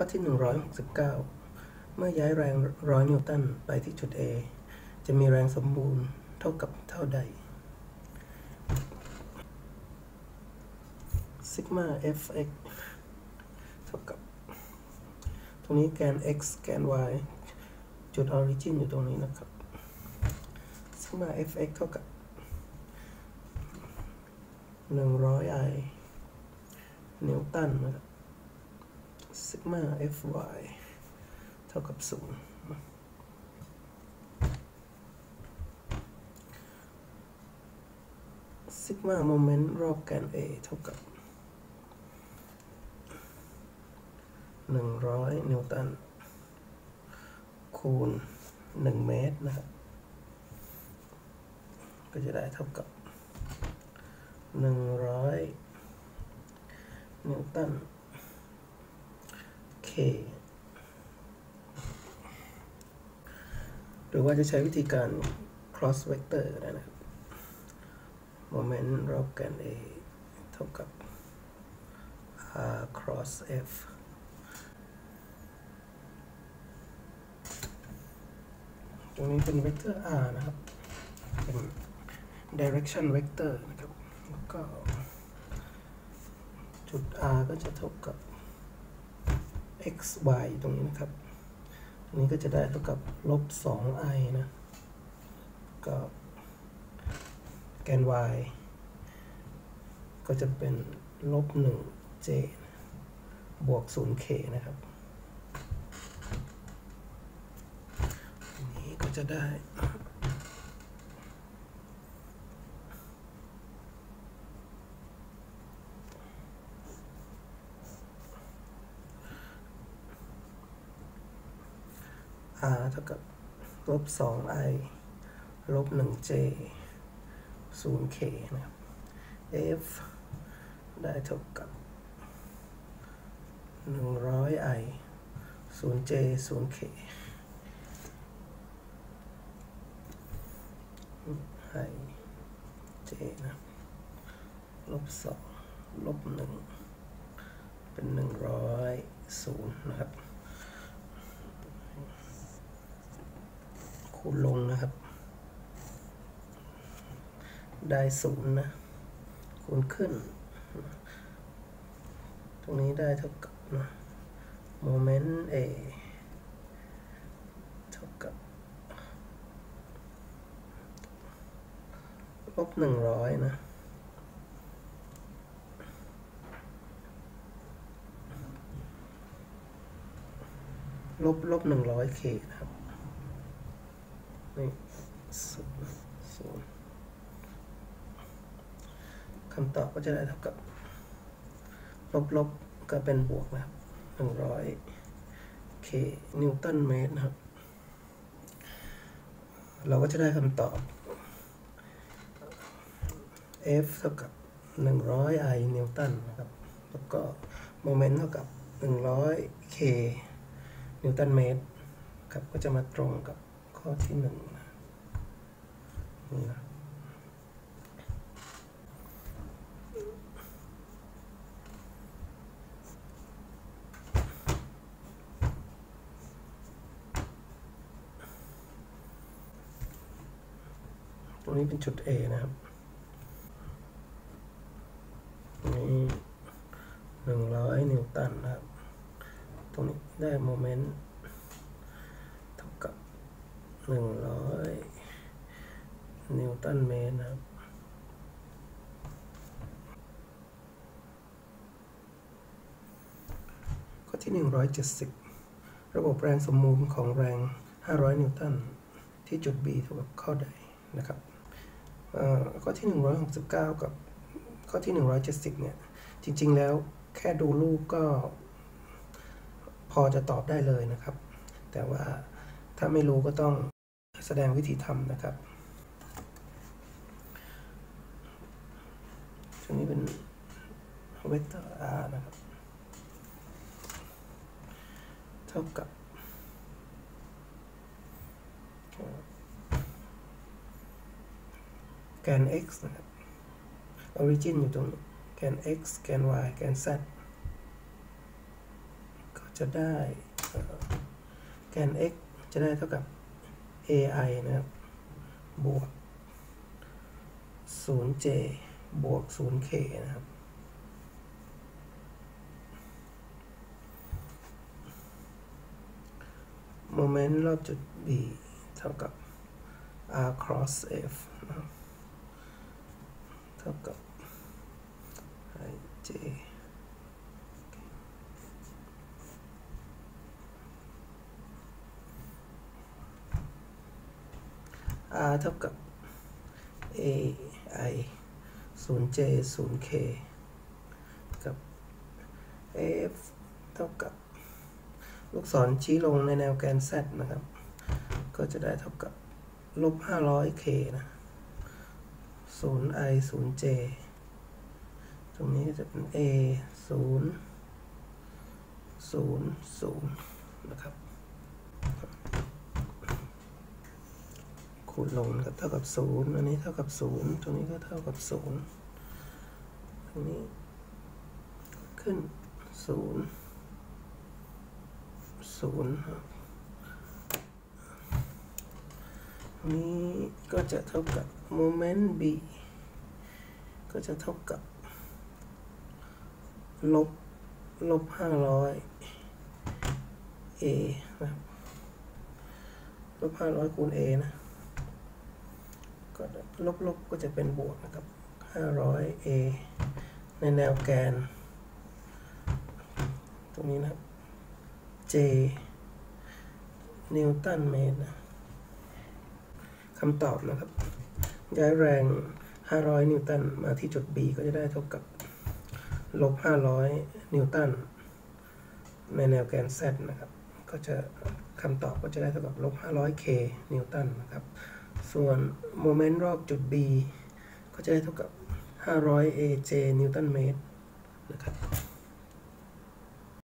ข้อที่ 169 เมื่อย้ายแรงร้อยนิวตันไปที่จุด A จะมีแรงสมบูรณ์เท่ากับเท่าใดซิกมา fx เท่ากับ ตรงนี้แกน x แกน y จุด origin อยู่ตรงนี้นะครับซิกมา fx เท่ากับ 100 i นิวตันนะครับ ซิกมา fy เท่ากับศูนย์ซิกมาโมเมนต์รอบแกน A เท่ากับ 100 นิวตัน คูณ 1 เมตรนะครับ ก็จะได้เท่ากับ 100 นิวตัน หรือว่าจะใช้วิธีการ cross vector ก็ได้นะครับ moment รอบแกน A เท่ากับ r cross f ตรงนี้เป็น vector r นะครับ เป็น direction vector นะครับ แล้วก็จุด r ก็จะเท่ากับ x y ตรงนี้นะครับอันนี้ก็จะได้เท่ากับลบ 2i นะก็แกน y ก็จะเป็นลบ 1j บวก 0k นะครับอันนี้ก็จะได้ r เท่ากับลบ 2i ลบ 1j 0k นะครับ f ได้เท่ากับ 100i 0j 0k i j นะลบ2ลบ 1 เป็น 100 0นะครับ คูณลงนะครับ ได้ศูนย์นะ คูณขึ้น ตรงนี้ได้เท่ากับนะโมเมนต์ A เท่ากับลบหนึ่งร้อยนะลบลบหนึ่งร้อยเคนะครับ ศูนย์คำตอบก็จะได้เท่ากับ ลบลบก็เป็นบวกนะครับหนึ่งร้อยเคนิวตันเมตรนะครับ เราก็จะได้คำตอบ F เท่ากับ 100 I นิวตันนะครับ แล้วก็โมเมนต์เท่ากับ 100 K นิวตันเมตรครับ ก็จะมาตรงกับ ข้อที่หนึ่งนะนี่นะตรงนี้เป็นจุด A นะครับ นี่หนึ่งร้อยนิวตันนะครับ ตรงนี้ได้โมเมนต์เท่ากับ หนึ่งร้อยนิวตันเมตรนะครับข้อที่ 170 ระบบแรงสมมูลของแรง 500 นิวตัน ที่จุด B เท่ากับข้อใดนะครับข้อที่ 169 กับข้อที่ 170 เนี่ย จริง ๆ แล้วแค่ดูรูปก็พอจะตอบได้เลยนะครับ แต่ว่าถ้าไม่รู้ก็ต้อง แสดงวิธีทำนะครับตรงนี้เป็นเวกเตอร์ r นะครับ เท่ากับแกน x นะครับ origin อยู่ตรงนี้แกน x แกน y แกน z ก็จะได้แกน x จะได้เท่ากับ ai นะครับ บวก 0j บวก 0k นะครับ โมเมนต์รอบจุด b เท่ากับ r cross f นะครับ เท่ากับ j r เท่ากับ a i 0 j 0 k กับ f เท่ากับ ลูกศรชี้ลงในแนวแกน z นะครับ ก็จะได้เท่ากับลบ 500k นะ 0 i 0 j ตรงนี้จะเป็น a 0 0 0 นะครับ คูณลงนะครับเท่ากับ0อันนี้เท่ากับ0ตรงนี้ก็เท่ากับ0ตรงนี้ขึ้น0 0ครับตรงนี้ก็จะเท่ากับโมเมนต์ b ก็จะเท่ากับ ลบ ลบ500 a นะครับลบ500คูณ a นะ ก็ลบลบก็จะเป็นบวกนะครับ 500 a ในแนวแกน ตรงนี้นะครับ j นิวตันเมตรนะคำตอบนะครับ ย้ายแรง 500 นิวตันมาที่จุด B ก็จะได้เท่ากับลบ 500 นิวตัน ในแนวแกน Z นะครับ ก็จะคำตอบก็จะได้เท่ากับลบ 500 k นิวตันนะครับ ส่วนโมเมนต์รอบจุด B ก็จะได้เท่ากับ 500 aj นิวตันเมตรนะครับ